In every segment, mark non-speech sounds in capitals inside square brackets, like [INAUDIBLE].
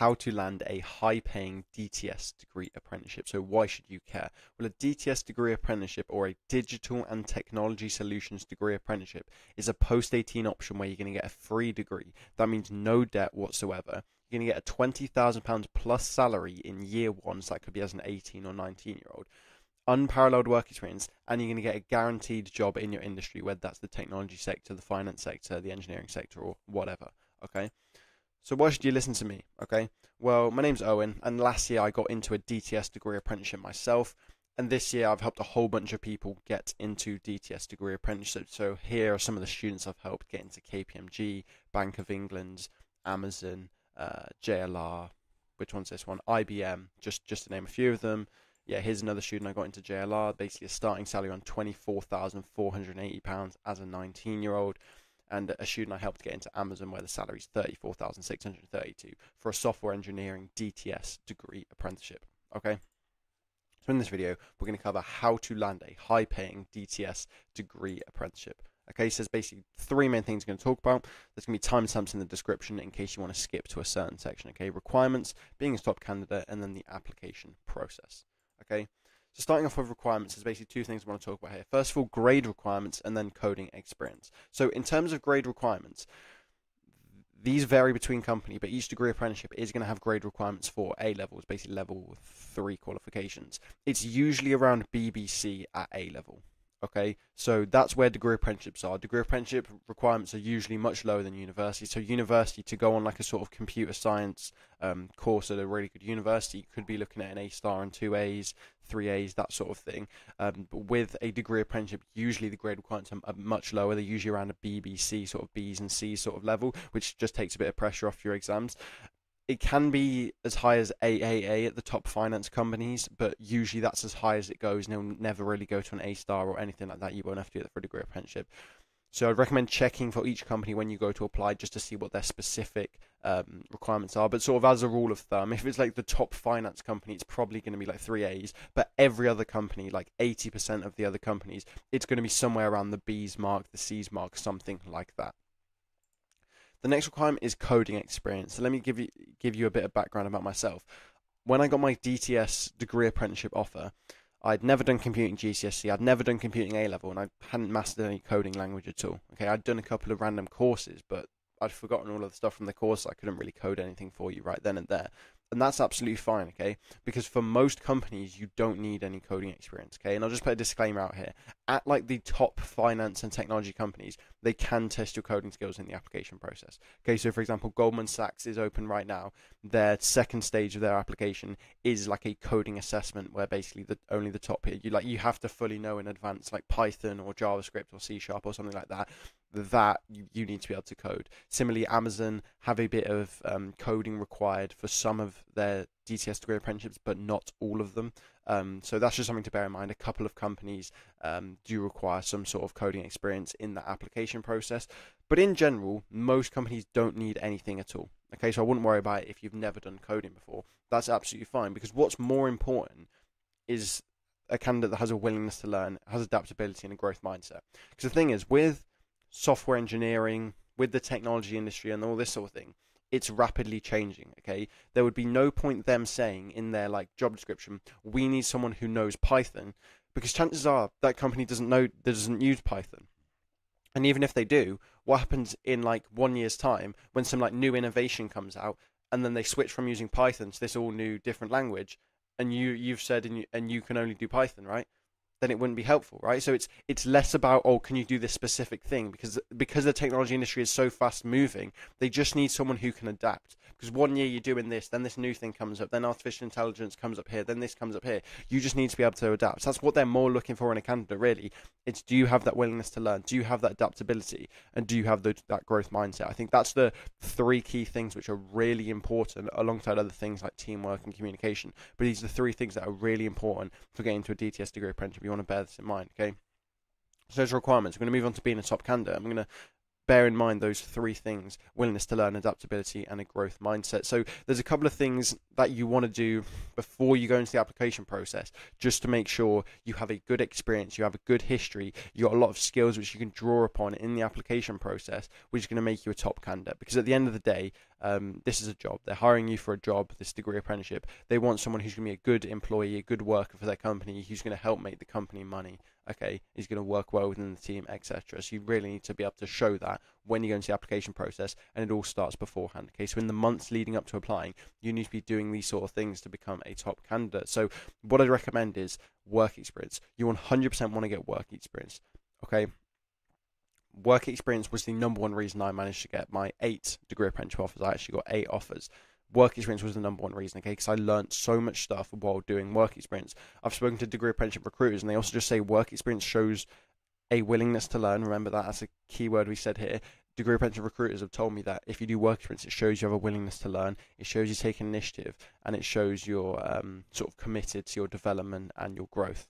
how to land a high paying DTS degree apprenticeship. So, why should you care? Well, a DTS degree apprenticeship or a digital and technology solutions degree apprenticeship is a post 18 option where you're going to get a free degree. That means no debt whatsoever. You're going to get a £20,000 plus salary in year one, so that could be as an 18 or 19 year old unparalleled work experience and you're going to get a guaranteed job in your industry whether that's the technology sector the finance sector the engineering sector or whatever okay so why should you listen to me? Okay. Well, my name's Owen, and last year I got into a DTS degree apprenticeship myself, and this year I've helped a whole bunch of people get into DTS degree apprenticeship. So here are some of the students I've helped get into KPMG, Bank of England, Amazon, uh, JLR. Which one's this one? IBM. Just just to name a few of them. Yeah, here's another student I got into JLR. Basically, a starting salary on twenty four thousand four hundred eighty pounds as a nineteen year old and a student I helped get into Amazon where the salary is 34,632 for a software engineering DTS degree apprenticeship. Okay. So in this video, we're going to cover how to land a high paying DTS degree apprenticeship. Okay, so there's basically three main things we're going to talk about. There's going to be timestamps in the description in case you want to skip to a certain section. Okay, requirements, being a top candidate, and then the application process. Okay, so starting off with requirements there's basically two things I want to talk about here. First of all, grade requirements and then coding experience. So in terms of grade requirements, these vary between company, but each degree apprenticeship is going to have grade requirements for A levels, basically level three qualifications. It's usually around BBC at A level. Okay, so that's where degree apprenticeships are. Degree apprenticeship requirements are usually much lower than university. So university to go on like a sort of computer science um, course at a really good university, you could be looking at an A star and two A's, three A's, that sort of thing. Um, but with a degree apprenticeship, usually the grade requirements are much lower. They're usually around a BBC sort of B's and C's sort of level, which just takes a bit of pressure off your exams it can be as high as AAA at the top finance companies, but usually that's as high as it goes, and it'll never really go to an A star or anything like that. You won't have to do that for a degree apprenticeship. So I'd recommend checking for each company when you go to apply just to see what their specific um, requirements are. But sort of as a rule of thumb, [LAUGHS] if it's like the top finance company, it's probably going to be like three A's. But every other company, like 80% of the other companies, it's going to be somewhere around the B's mark, the C's mark, something like that. The next requirement is coding experience. So let me give you give you a bit of background about myself. When I got my DTS degree apprenticeship offer, I'd never done computing GCSE, I'd never done computing A level, and I hadn't mastered any coding language at all. Okay, I'd done a couple of random courses, but I'd forgotten all of the stuff from the course. I couldn't really code anything for you right then and there and that's absolutely fine, okay? Because for most companies, you don't need any coding experience, okay? And I'll just put a disclaimer out here. At like the top finance and technology companies, they can test your coding skills in the application process. Okay, so for example, Goldman Sachs is open right now. Their second stage of their application is like a coding assessment where basically the only the top here, you like you have to fully know in advance like Python or JavaScript or C sharp or something like that that you, need to be able to code. Similarly, Amazon have a bit of um, coding required for some of their DTS degree apprenticeships, but not all of them. Um, so that's just something to bear in mind. A couple of companies um, do require some sort of coding experience in the application process, but in general, most companies don't need anything at all. Okay, so I wouldn't worry about it if you've never done coding before. That's absolutely fine because what's more important is a candidate that has a willingness to learn, has adaptability, and a growth mindset. Because the thing is, with software engineering, with the technology industry and all this sort of thing, it's rapidly changing. Okay, there would be no point them saying in their like job description, we need someone who knows Python, because chances are that company doesn't know that doesn't use Python. And even if they do, what happens in like one year's time when some like new innovation comes out and then they switch from using Python to this all new different language, and you you've said and you, and you can only do Python, right? Then it wouldn't be helpful, right? So it's it's less about oh, can you do this specific thing because because the technology industry is so fast moving, they just need someone who can adapt. Because one year you're doing this, then this new thing comes up, then artificial intelligence comes up here, then this comes up here. You just need to be able to adapt. So that's what they're more looking for in a candidate, really. It's do you have that willingness to learn? Do you have that adaptability? And do you have the, that growth mindset? I think that's the three key things which are really important alongside other things like teamwork and communication. But these are the three things that are really important for getting to a DTS degree apprenticeship. You want to bear this in mind, okay? So those requirements. We're going to move on to being a top candidate. I'm going to bear in mind those three things willingness to learn, adaptability, and a growth mindset. So, there's a couple of things that you want to do before you go into the application process just to make sure you have a good experience, you have a good history, you got a lot of skills which you can draw upon in the application process, which is going to make you a top candidate. Because at the end of the day, um, this is a job. They're hiring you for a job, this degree apprenticeship. They want someone who's going to be a good employee, a good worker for their company, who's going to help make the company money okay, he's going to work well within the team, etc. So you really need to be able to show that when you go into the application process, and it all starts beforehand. Okay, so in the months leading up to applying, you need to be doing these sort of things to become a top candidate. So what I'd recommend is work experience. You 100% want to get work experience. Okay, work experience was the number one reason I managed to get my eight degree apprenticeship offers. I actually got eight offers work experience was the number one reason, okay? Because I learned so much stuff while doing work experience. I've spoken to degree apprenticeship recruiters, and they also just say work experience shows a willingness to learn. Remember that that's a key word we said here. Degree apprenticeship recruiters have told me that if you do work experience, it shows you have a willingness to learn. It shows you take initiative, and it shows you're um, sort of committed to your development and your growth.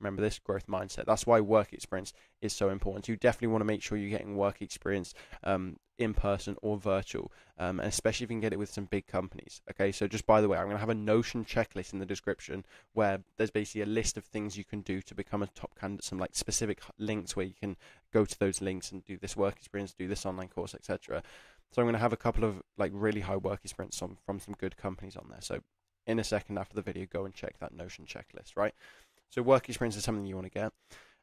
Remember this growth mindset. That's why work experience is so important. You definitely want to make sure you're getting work experience um, in person or virtual, um, and especially if you can get it with some big companies. Okay, so just by the way, I'm going to have a Notion checklist in the description where there's basically a list of things you can do to become a top candidate, some like specific links where you can go to those links and do this work experience, do this online course, etc. So I'm going to have a couple of like really high work experience from, from some good companies on there. So in a second after the video, go and check that Notion checklist, right? So work experience is something you want to get.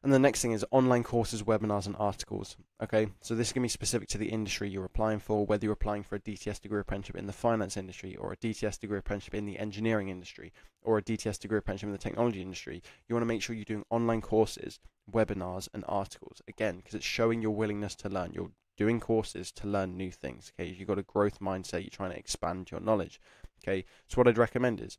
And the next thing is online courses, webinars, and articles. Okay, so this can be specific to the industry you're applying for, whether you're applying for a DTS degree apprenticeship in the finance industry, or a DTS degree apprenticeship in the engineering industry, or a DTS degree apprenticeship in the technology industry. You want to make sure you're doing online courses, webinars, and articles. Again, because it's showing your willingness to learn. You're doing courses to learn new things. Okay, you've got a growth mindset. You're trying to expand your knowledge. Okay, so what I'd recommend is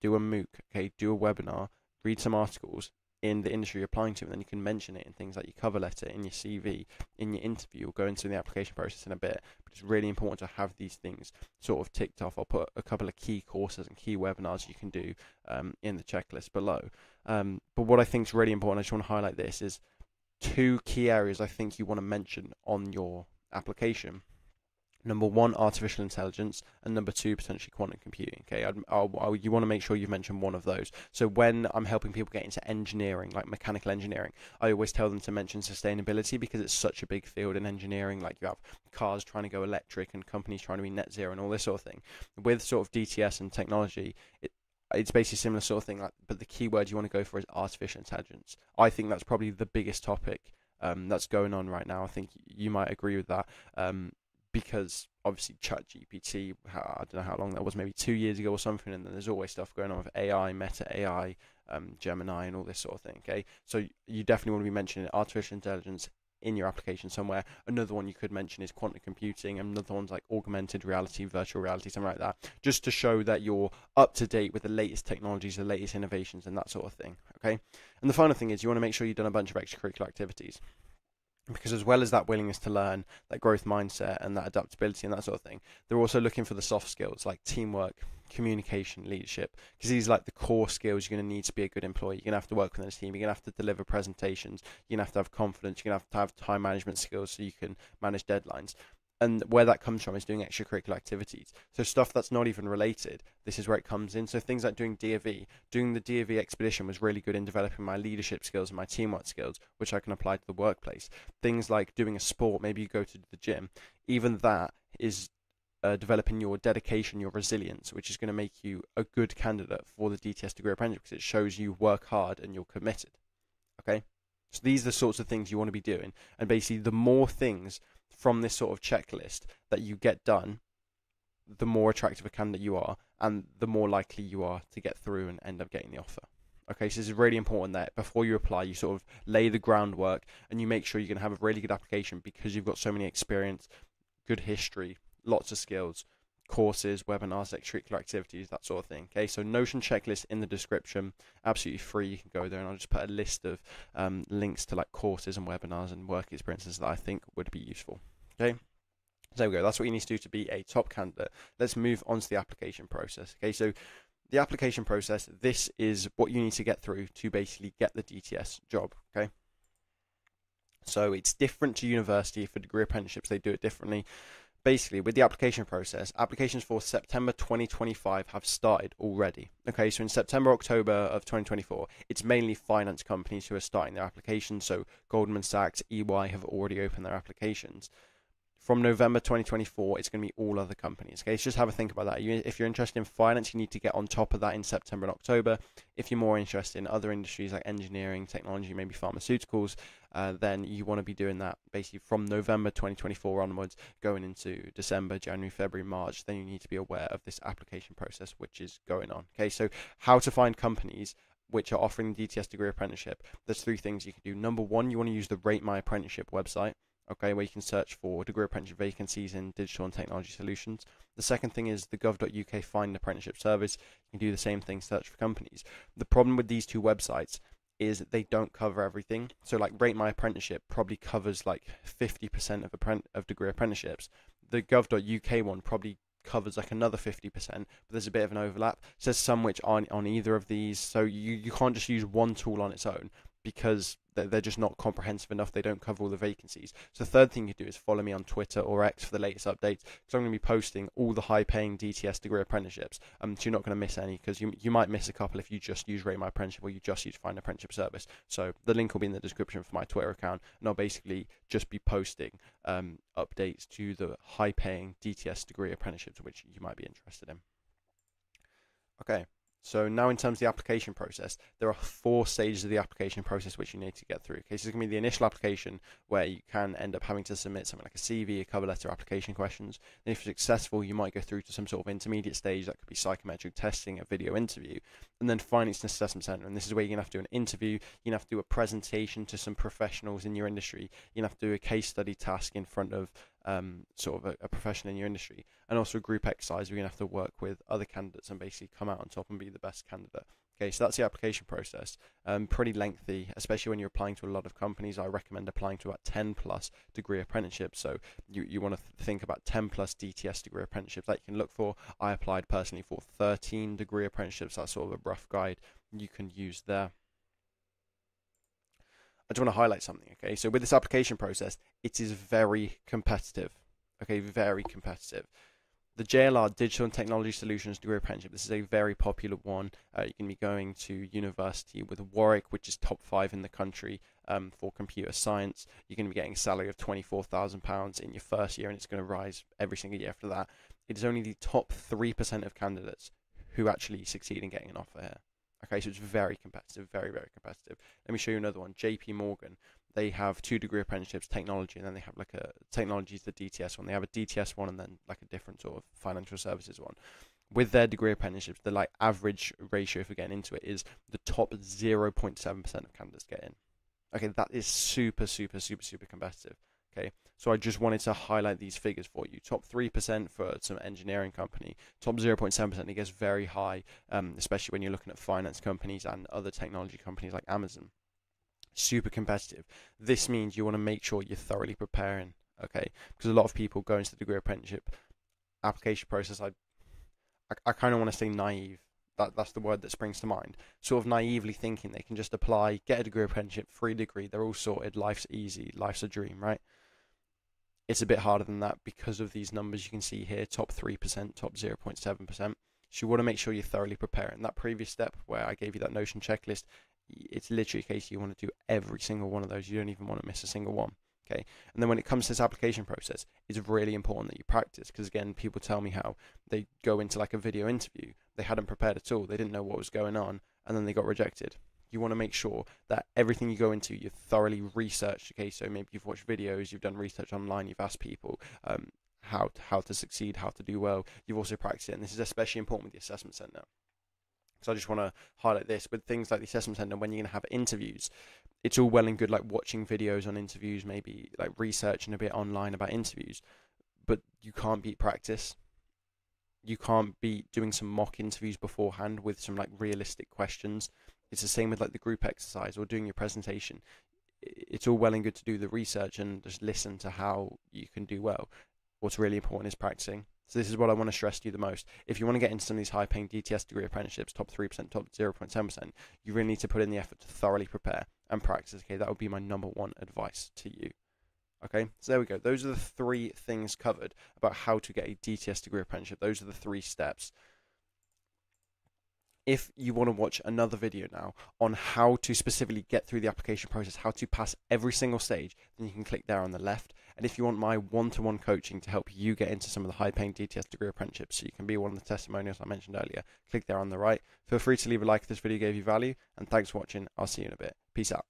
do a MOOC. Okay, do a webinar read some articles in the industry you're applying to, and then you can mention it in things like your cover letter, in your CV, in your interview. We'll go into the application process in a bit, but it's really important to have these things sort of ticked off. I'll put a couple of key courses and key webinars you can do um, in the checklist below. Um, but what I think is really important, I just want to highlight this, is two key areas I think you want to mention on your application number one, artificial intelligence, and number two, potentially quantum computing. Okay, I'll, I'll, you want to make sure you've mentioned one of those. So when I'm helping people get into engineering, like mechanical engineering, I always tell them to mention sustainability because it's such a big field in engineering. Like you have cars trying to go electric and companies trying to be net zero and all this sort of thing. With sort of DTS and technology, it, it's basically similar sort of thing. Like, but the key word you want to go for is artificial intelligence. I think that's probably the biggest topic um, that's going on right now. I think you might agree with that. Um, because obviously ChatGPT, I don't know how long that was, maybe two years ago or something, and then there's always stuff going on with AI, Meta AI, um, Gemini, and all this sort of thing. Okay, so you definitely want to be mentioning artificial intelligence in your application somewhere. Another one you could mention is quantum computing, another one's like augmented reality, virtual reality, something like that, just to show that you're up to date with the latest technologies, the latest innovations, and that sort of thing. Okay, and the final thing is you want to make sure you've done a bunch of extracurricular activities because as well as that willingness to learn, that growth mindset, and that adaptability and that sort of thing, they're also looking for the soft skills like teamwork, communication, leadership. Because these are like the core skills you're going to need to be a good employee. You're going to have to work within a team. You're going to have to deliver presentations. You're going to have to have confidence. You're going to have to have time management skills so you can manage deadlines and where that comes from is doing extracurricular activities. So stuff that's not even related, this is where it comes in. So things like doing DofE, doing the DofE expedition was really good in developing my leadership skills and my teamwork skills, which I can apply to the workplace. Things like doing a sport, maybe you go to the gym, even that is uh, developing your dedication, your resilience, which is going to make you a good candidate for the DTS degree apprenticeship because it shows you work hard and you're committed. Okay, so these are the sorts of things you want to be doing, and basically the more things from this sort of checklist that you get done, the more attractive a candidate you are, and the more likely you are to get through and end up getting the offer. Okay, so this is really important that before you apply, you sort of lay the groundwork and you make sure you're going to have a really good application because you've got so many experience, good history, lots of skills, courses, webinars, extracurricular activities, that sort of thing. Okay, so Notion checklist in the description, absolutely free. You can go there, and I'll just put a list of um, links to like courses and webinars and work experiences that I think would be useful. Okay. So there we go. That's what you need to do to be a top candidate. Let's move on to the application process. Okay, so the application process, this is what you need to get through to basically get the DTS job. Okay. So it's different to university for degree apprenticeships, they do it differently. Basically, with the application process, applications for September 2025 have started already. Okay, so in September, October of 2024, it's mainly finance companies who are starting their applications. So Goldman Sachs, EY have already opened their applications from November 2024, it's going to be all other companies. Okay, so just have a think about that. If you're interested in finance, you need to get on top of that in September and October. If you're more interested in other industries like engineering, technology, maybe pharmaceuticals, uh, then you want to be doing that basically from November 2024 onwards, going into December, January, February, March. Then you need to be aware of this application process which is going on. Okay, so how to find companies which are offering DTS degree apprenticeship. There's three things you can do. Number one, you want to use the Rate My Apprenticeship website okay, where you can search for degree apprenticeship vacancies in digital and technology solutions. The second thing is the gov.uk Find Apprenticeship Service. You can do the same thing, search for companies. The problem with these two websites is they don't cover everything. So, like Rate My Apprenticeship probably covers like 50% of apprent- of degree apprenticeships. The gov.uk one probably covers like another 50%, but there's a bit of an overlap. So there's some which aren't on either of these. So you, you can't just use one tool on its own because they're just not comprehensive enough. They don't cover all the vacancies. So the third thing you do is follow me on Twitter or X for the latest updates because I'm going to be posting all the high-paying DTS degree apprenticeships. Um, so you're not going to miss any because you you might miss a couple if you just use Rate My Apprenticeship or you just use Find Apprenticeship Service. So the link will be in the description for my Twitter account, and I'll basically just be posting um, updates to the high-paying DTS degree apprenticeships which you might be interested in. Okay. So now in terms of the application process, there are four stages of the application process which you need to get through. Okay, so it's going to be the initial application where you can end up having to submit something like a CV, a cover letter, application questions. Then if you're successful, you might go through to some sort of intermediate stage that could be psychometric testing, a video interview, and then it's an assessment center. And this is where you're going to have to do an interview, you're going to have to do a presentation to some professionals in your industry, you're going to have to do a case study task in front of um, sort of a, a, profession in your industry, and also group exercise. We're going to have to work with other candidates and basically come out on top and be the best candidate. Okay, so that's the application process. Um, pretty lengthy, especially when you're applying to a lot of companies. I recommend applying to about 10 plus degree apprenticeships. So you, you want to th- think about 10 plus DTS degree apprenticeships that you can look for. I applied personally for 13 degree apprenticeships. That's sort of a rough guide you can use there. I just want to highlight something, okay? So with this application process, it is very competitive, okay? Very competitive. The JLR Digital and Technology Solutions degree apprenticeship. This is a very popular one. Uh, you can be going to university with Warwick, which is top five in the country um, for computer science. You're going to be getting a salary of £24,000 in your first year, and it's going to rise every single year after that. It is only the top 3% of candidates who actually succeed in getting an offer here. Okay, so it's very competitive, very, very competitive. Let me show you another one. JP Morgan. They have two degree apprenticeships, technology, and then they have like a technology is the DTS one. They have a DTS one and then like a different sort of financial services one. With their degree apprenticeships, the like average ratio for getting into it is the top 0.7% of candidates get in. Okay, that is super, super, super, super competitive. Okay, so I just wanted to highlight these figures for you. Top 3% for some engineering company, top 0.7%, it gets very high, um, especially when you're looking at finance companies and other technology companies like Amazon. Super competitive. This means you want to make sure you're thoroughly preparing, okay? Because a lot of people go into the degree apprenticeship application process. I, I, I kind of want to say naive. That, that's the word that springs to mind. Sort of naively thinking they can just apply, get a degree apprenticeship, free degree, they're all sorted, life's easy, life's a dream, right? It's a bit harder than that because of these numbers you can see here top 3%, top 0.7%. So you want to make sure you're thoroughly preparing. That previous step where I gave you that Notion checklist, it's literally a case you want to do every single one of those. You don't even want to miss a single one. Okay. And then when it comes to this application process, it's really important that you practice because again, people tell me how they go into like a video interview, they hadn't prepared at all, they didn't know what was going on, and then they got rejected you want to make sure that everything you go into, you've thoroughly researched. Okay, so maybe you've watched videos, you've done research online, you've asked people um, how to, how to succeed, how to do well. You've also practiced it, and this is especially important with the assessment center. So I just want to highlight this with things like the assessment center. When you're going to have interviews, it's all well and good like watching videos on interviews, maybe like researching a bit online about interviews, but you can't beat practice you can't be doing some mock interviews beforehand with some like realistic questions it's the same with like the group exercise or doing your presentation. It's all well and good to do the research and just listen to how you can do well. What's really important is practicing. So this is what I want to stress to you the most. If you want to get into some of these high-paying DTS degree apprenticeships, top 3%, top 0.7%, you really need to put in the effort to thoroughly prepare. and practice. Okay, that would be my number one advice to you. Okay, so there we go. Those are the three things covered about how to get a DTS degree apprenticeship. Those are the three steps. If you want to watch another video now on how to specifically get through the application process, how to pass every single stage, then you can click there on the left. And if you want my one to one coaching to help you get into some of the high paying DTS degree apprenticeships, so you can be one of the testimonials I mentioned earlier, click there on the right. Feel free to leave a like if this video gave you value. And thanks for watching. I'll see you in a bit. Peace out.